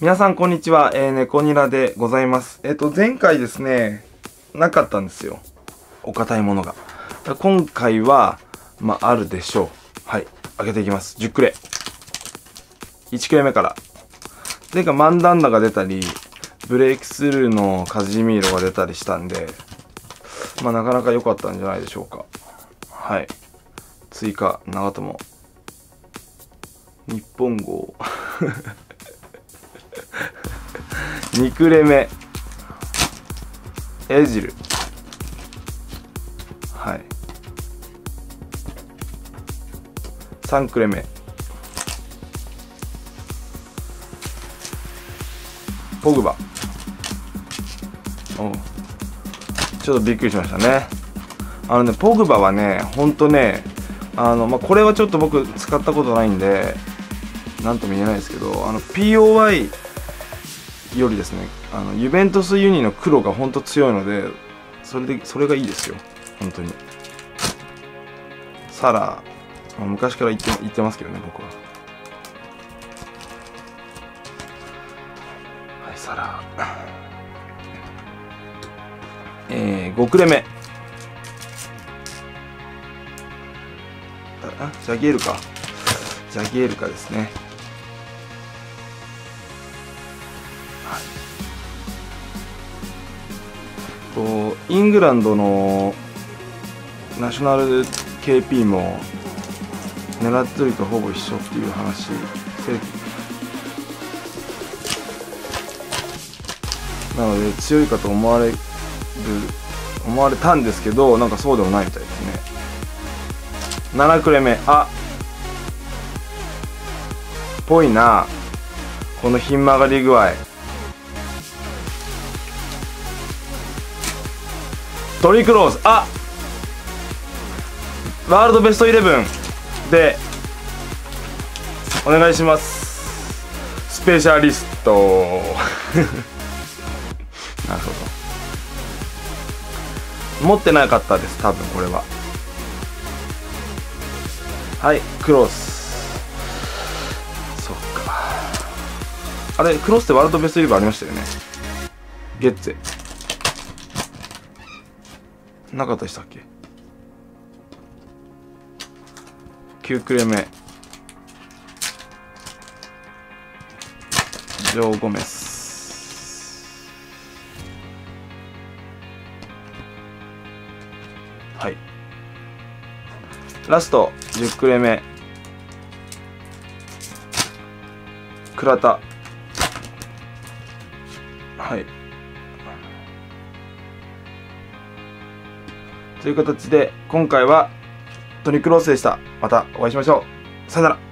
皆さんこんにちは、えー、猫ニラでございます。えっ、と前回ですねなかったんですよ。お堅いものが。今回はまああるでしょう。はい。開けていきます。10クレ1クレ目から。前回マンダンナが出たりブレイクスルーのカジミーロが出たりしたんでまあなかなか良かったんじゃないでしょうか。はい。追加長友。日本号。2クレ目。エジルはい。3クレ目。ポグバ。おちょっとびっくりしましたね。あのねポグバはねほんとねあの、まあ、これはちょっと僕使ったことないんで何とも言えないですけどあの POY よりですねあのユベントスユニの黒が本当強いのでそれでそれがいいですよ。本当に。サラ、まあ、昔から言って言ってますけどね僕は。はいサラ。えー、5クレ目あジャギエルか。ジャギエルかですね。こうイングランドのナショナル KP も狙ってるとほぼ一緒っていう話。なので強いかと思われる思われたんですけどなんかそうでもないみたいですね。7クレ目。あぽいな。このひん曲がり具合。トリクローズ。あワールドベストイレブン。でお願いします。スペシャリスト。なるほど。持ってなかったです多分これは。はいクロス。そっか。あれクロスってワールドベストイレブンありましたよね。ゲッツェ。なかったでしたっけ？9クレ目。ジョー・ゴメス。はい。ラスト。10クレ目。倉田。はい。という形で今回はトニックロースでした。またお会いしましょう。さよなら。